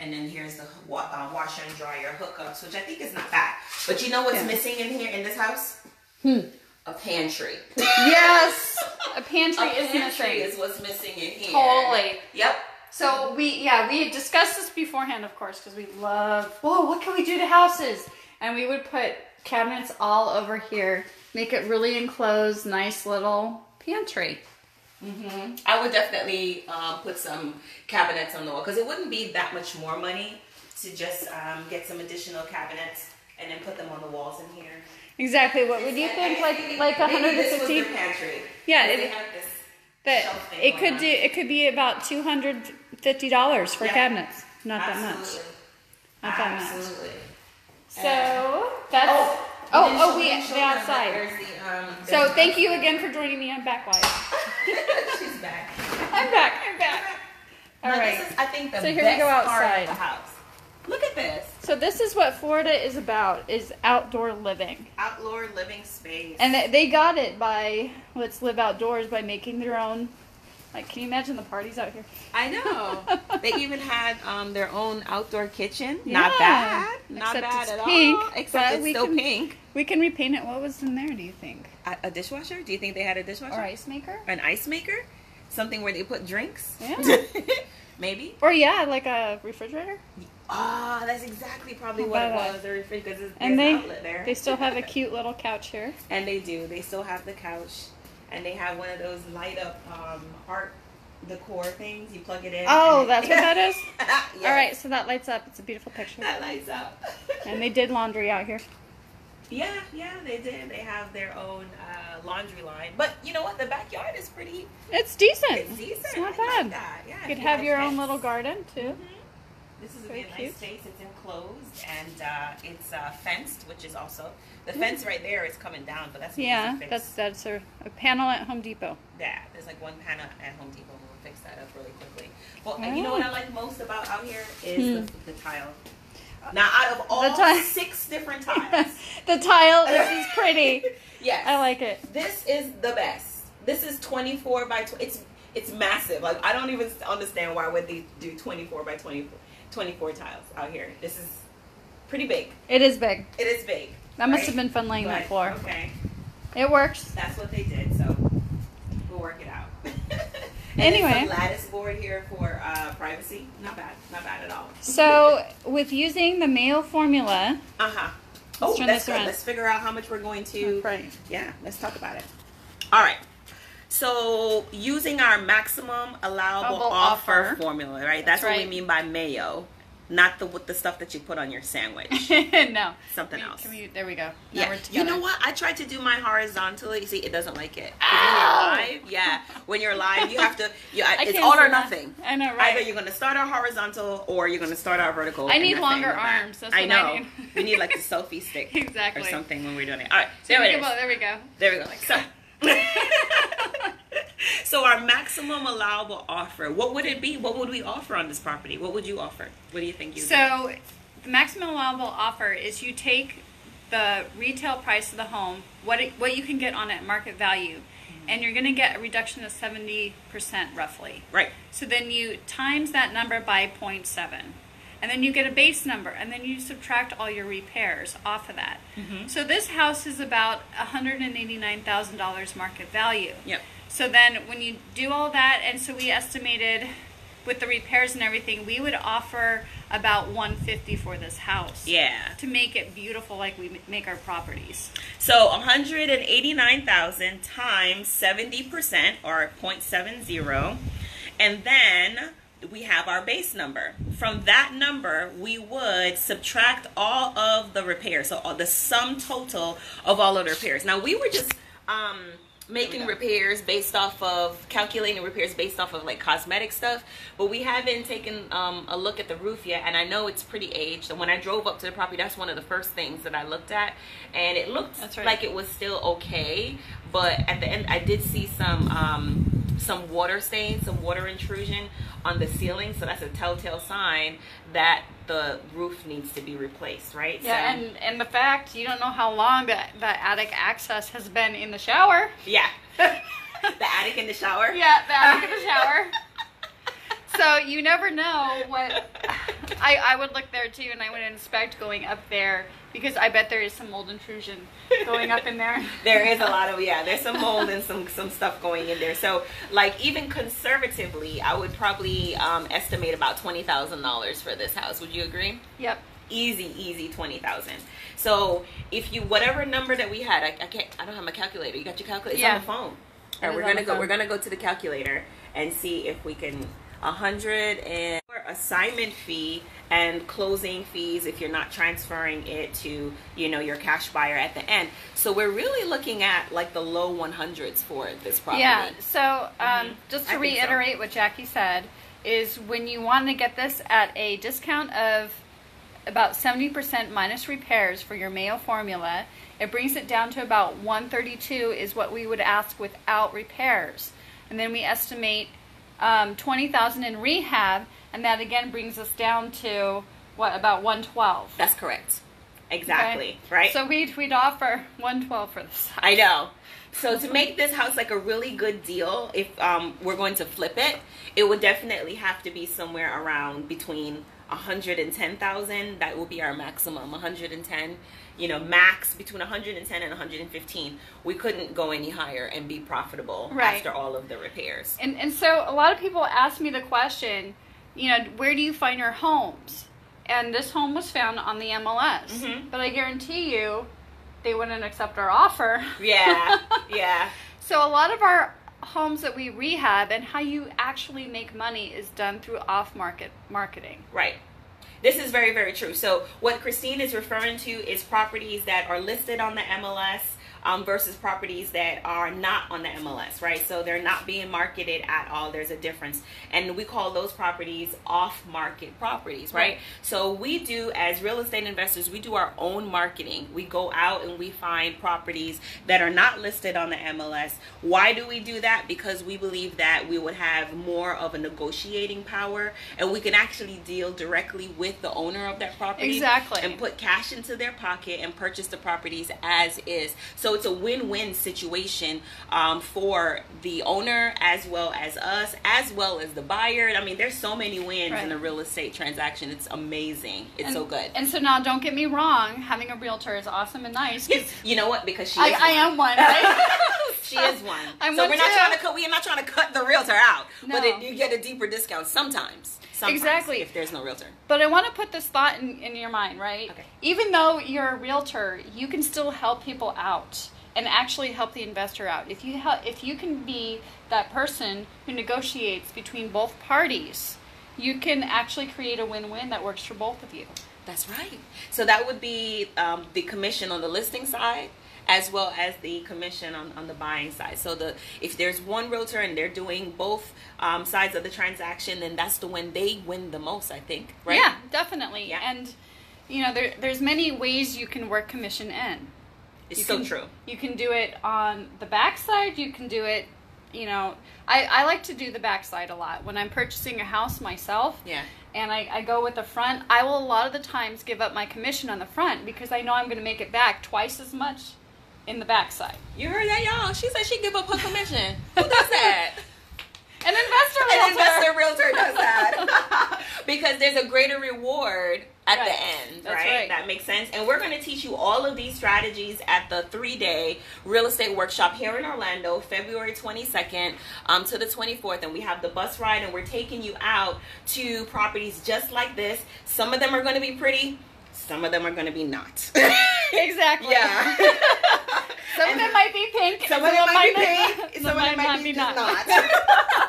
And then here's the wa- uh, washer and dryer hookups, which I think is not bad. But you know what's Yeah. missing in here in this house? Hmm. A pantry. Yes, a pantry A is pantry missing. is what's missing in here. Totally. Yep. So we, yeah, we had discussed this beforehand, of course, because we love. Whoa, what can we do to houses? And we would put cabinets all over here, make it really enclosed, nice little pantry. Hmm I would definitely um, put some cabinets on the wall because it wouldn't be that much more money to just um, get some additional cabinets and then put them on the walls in here. Exactly. What would you think? Like like Maybe this was 150? their pantry. Yeah, it- have this That shelf thing it could do. It could be about two hundred fifty dollars for Yeah. cabinets. Not that much. Absolutely. Not that much. Absolutely. So that's. Oh, Oh, we didn't oh, we the outside. The, um, So thank you again for joining me on Backwise. She's back. I'm back. I'm back. All Now, right. This is, I think, the So here we go outside. the house. Look at this So this is what Florida is about: is outdoor living, outdoor living space. and they- they got it by let's live outdoors by making their own. Like, can you imagine the parties out here? I know. they even had um, their own outdoor kitchen. Yeah. Not bad. Not Except bad it's at pink, all. Except it's still can- pink. We can repaint it. What was in there? Do you think? A, a dishwasher? Do you think they had a dishwasher? Or ice maker? An ice maker? Something where they put drinks? Yeah. Maybe. Or yeah, like a refrigerator. Oh, that's exactly probably what it was. The refrigerator, because And they an outlet there. they still have a cute little couch here. and they do. They still have the couch, and they have one of those light up um, art decor things. You plug it in. Oh, that's what that is. Yes. All right, so that lights up. It's a beautiful picture. That lights up. And they did laundry out here. Yeah, yeah, they did. They have their own uh, laundry line. But you know what? The backyard is pretty. It's decent. It's decent. It's not I bad. Like. Yeah, You could have your own little garden too. Mhm. This is Very a nice space. It's enclosed and uh, it's uh, fenced, which is also the fence right there is coming down, but that's Yeah, that's that's a, a panel at Home Depot. Yeah, there's like one panel at Home Depot. We'll fix that up really quickly. Well, and you know what I like most about out here is the, the tile. Now, out of all tile. six different tiles, the tile is, is pretty. yes, I like it. This is the best. This is 24 by 20. It's it's massive. Like I don't even understand why would they do 24 by 24, 24 tiles out here. This is pretty big. It is big. It is big. That must have been fun laying But, that floor. Okay, It works. that's what they did. So we'll work it out. Anyway. lattice board here for uh, privacy. Not bad. Not bad at all. So with using the Mayo formula, Uh huh. Oh, that's this good. around. Let's figure out how much we're going to. right? Yeah, let's talk about it. All right. So using our maximum allowable offer, offer. formula, right? That's, That's what we mean by mayo, not the with the stuff that you put on your sandwich. no. Something we- else. Can we, there we go. Now yeah. You know what? I tried to do mine horizontally. You see, it doesn't like it. Ow! When you're live, yeah. When you're live, you have to. You, I it's all or that. nothing. I know, right? Either you're gonna start out horizontal or you're gonna start out vertical. I need that's the end longer that. arms. That's I what know. I need. we need like the selfie stick Exactly. or something when we're doing it. All right, There there we it go. There we go. There we go. So, so our maximum allowable offer. What would it be? What would we offer on this property? What would you offer? What do you think you? So, the maximum allowable offer is you take the retail price of the home, what it, what you can get on it, market value, mm-hmm. and you're going to get a reduction of seventy percent roughly. right. So then you times that number by 0.7. And then you get a base number, and then you subtract all your repairs off of that. Mm-hmm. So this house is about $189,000 market value. Yep. So then when you do all that, and so we estimated with the repairs and everything, we would offer about 150 for this house. Yeah. To make it beautiful like we make our properties. So 189,000 times 70% or 0.70 and then we have our base number. From that number, we would subtract all of the repairs. So all the sum total of all of the repairs. Now we were just um making repairs based off of calculating repairs based off of like cosmetic stuff. But we haven't taken um, a look at the roof yet and i know it's pretty aged. And when i drove up to the property that's one of the first things that i looked at. And it looked right. like it was still okay. But at the end i did see some um, some water stains some water intrusion on the ceiling so that's a telltale sign that the roof needs to be replaced right Yeah, so, and, and the fact you don't know how long the, the attic access has been in the shower. yeah the attic in the shower Yeah, the attic in the shower. So you never know what I, I would look there too, and I would inspect going up there because I bet there is some mold intrusion going up in there. there is a lot of yeah. There's some mold and some some stuff going in there. So like even conservatively, I would probably um, estimate about twenty thousand dollars for this house. Would you agree? Yep. Easy, easy twenty thousand. So if you whatever number that we had, I, I can't. I don't have my calculator. You got your calculator? It's Yeah. on the phone. All right, we're gonna go. phone. We're gonna go to the calculator and see if we can a hundred and assignment fee and closing fees if you're not transferring it to you know your cash buyer at the end. So we're really looking at like the low 100s for this property. Yeah. So, um, Mhm. just I to so. reiterate what Jackie said, is when you want to get this at a discount of about 70% minus repairs for your Mayo formula, it brings it down to about 132 is what we would ask without repairs. And then we estimate um, 20,000 in rehab, and that again brings us down to what about 112. That's correct. Exactly. Okay? Right. So we'd we'd offer 112 for this. I know. So to make this house like a really good deal, if um, we're going to flip it, it would definitely have to be somewhere around between 110,000. That will be our maximum, 110. You know, max between 110 and 115. We couldn't go any higher and be profitable Right. after all of the repairs. And and so a lot of people ask me the question, you know, where do you find your homes? And this home was found on the MLS. Mhm. But I guarantee you they wouldn't accept our offer. Yeah, yeah. So a lot of our homes that we rehab and how you actually make money is done through off-market marketing. Right. This is very, very true. So, what Christine is referring to is properties that are listed on the MLS um, versus properties that are not on the MLS, right? So, they're not being marketed at all. There's a difference. And we call those properties off market properties, right? Right. So, we do, as real estate investors, we do our own marketing. We go out and we find properties that are not listed on the MLS. Why do we do that? Because we believe that we would have more of a negotiating power and we can actually deal directly with the owner of that property Exactly. and put cash into their pocket and purchase the properties as is so it's a win-win situation um, for the owner as well as us as well as the buyer i mean there's so many wins Right. in a real estate transaction it's amazing it's and, so good And so now don't get me wrong, having a realtor is awesome and nice 'cause you know what because she I, is I am one, right? she is one. I'm so one we're not too. trying to cut. We're not trying to cut the realtor out, but it, you get a deeper discount sometimes. Sometimes, Exactly. If there's no realtor. But I want to put this thought in, in your mind, right? Okay. Even though you're a realtor, you can still help people out and actually help the investor out. If you help, if you can be that person who negotiates between both parties, you can actually create a win-win that works for both of you. That's right. So that would be um, the commission on the listing side as well as the commission on, on the buying side. So the if there's one realtor and they're doing both um, sides of the transaction, then that's the one they win the most, I think. Right? Yeah, definitely. Yeah. And you know, there, there's many ways you can work commission in. It's You so can- true. You can do it on the backside. You can do it, you know, I, I like to do the backside a lot. When I'm purchasing a house myself Yeah. and I, I go with the front, I will a lot of the times give up my commission on the front because I know I'm going to make it back twice as much in the backside. You heard that, y'all? She said she'd give up her commission. Who does that? An investor An realtor. investor realtor does that because there's a greater reward at Right. the end, right? right. That makes sense. And we're going to teach you all of these strategies at the three-day real estate workshop here in Orlando, February 22nd um, to the 24th. And we have the bus ride, and we're taking you out to properties just like this. Some of them are going to be pretty. Some of them are going to be not. Exactly. yeah. Some of And- them might be pink. some of them might be pink, some of them might be just not.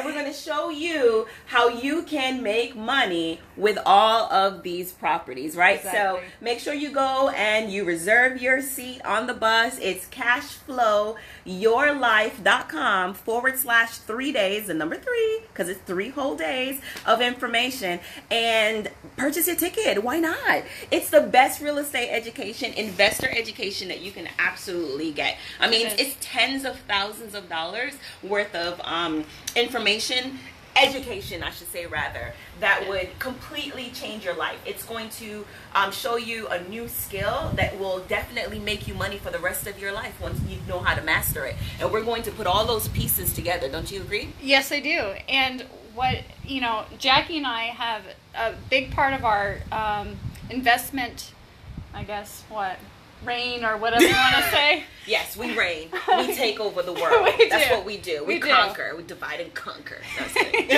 and we're going to show you how you can make money with all of these properties, right? So make sure you go and you reserve your seat on the bus. It's cashflowyourlife.com forward slash three days, the number three, because it's three whole days of information, and purchase your ticket. Why not? It's the best real estate education, investor education that you can absolutely get. I mean, it's tens of thousands of dollars worth of um, information education i should say rather that would completely change your life. It's going to um, show you a new skill that will definitely make you money for the rest of your life once you know how to master it. And we're going to put all those pieces together. Don't you agree? Yes, I do. And what you know, Jackie and I have a big part of our um, investment. I guess what reign or whatever you want to say. Yes, we reign. We take over the world. We That's do. what we do. We, We do. conquer. We divide and conquer. That's it.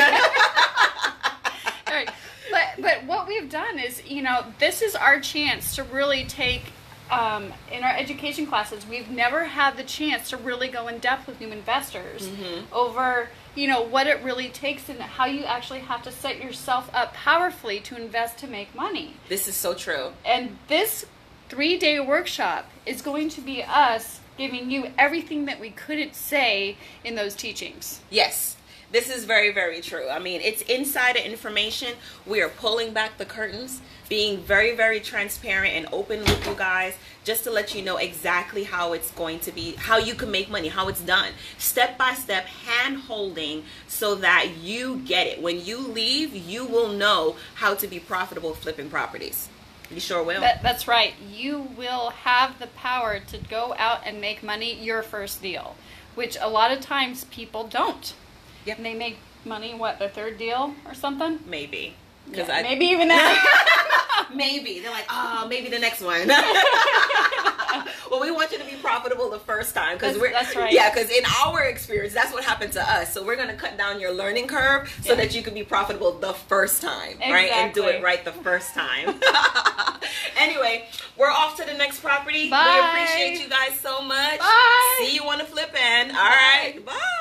All right. But but what we've done is, you know, this is our chance to really take um, in our education classes. We've never had the chance to really go in depth with new investors over, you know, what it really takes and how you actually have to set yourself up powerfully to invest to make money. this is so true. And this three day workshop is going to be us giving you everything that we couldn't say in those teachings. Yes. This is very, very true. I mean, it's insider information. We are pulling back the curtains, being very, very transparent and open with you guys, just to let you know exactly how it's going to be, how you can make money, how it's done. Step by step, hand holding, so that you get it. When you leave, you will know how to be profitable flipping properties. You sure will. That, that's right. You will have the power to go out and make money your first deal, which a lot of times people don't. Yep. And they make money, what, their third deal or something? maybe. Because Yeah, I maybe even that. maybe they're like, oh, maybe the next one. well, we want you to be profitable the first time because we're that's right. Yeah, because in our experience, that's what happened to us. So we're gonna cut down your learning curve so Yeah. that you can be profitable the first time, right? And do it right the first time. anyway, we're off to the next property. Bye. We appreciate you guys so much. Bye. See you on the flip end. All right, bye.